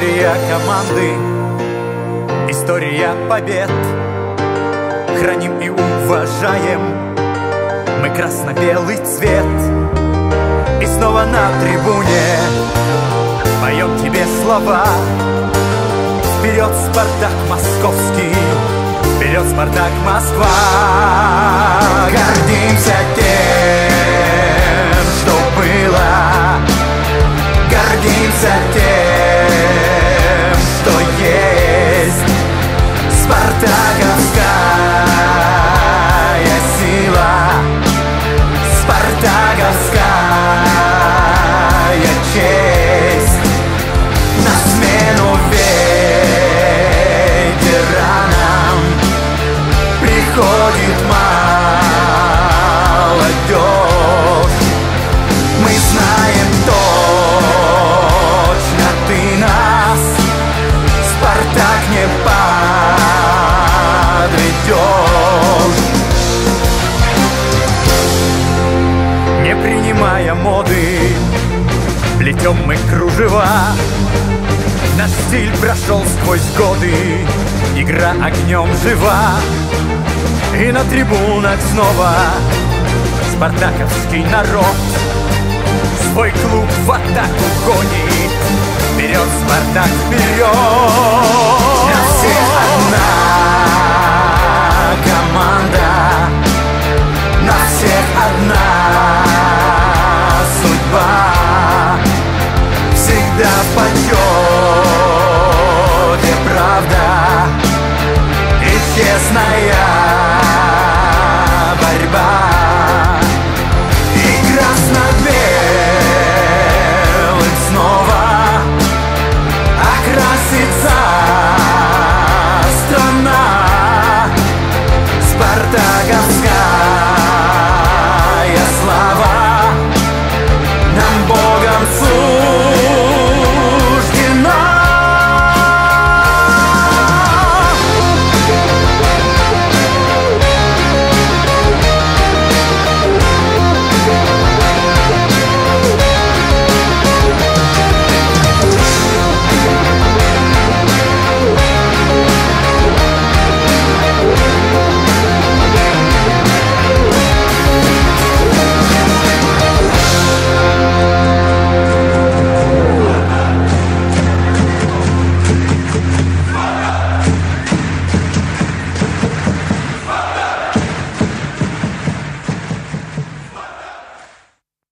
команды История побед. Храним и уважаем Мы красно-белый цвет. И снова на трибуне Поем тебе слова. Вперед, Спартак московский Вперед, Спартак Москва. Гордимся тем, Плетем мы кружева Наш стиль прошел сквозь годы Игра огнем жива И на трибунах снова Спартаковский народ Свой клуб в атаку гонит Вперед, Спартак, вперед!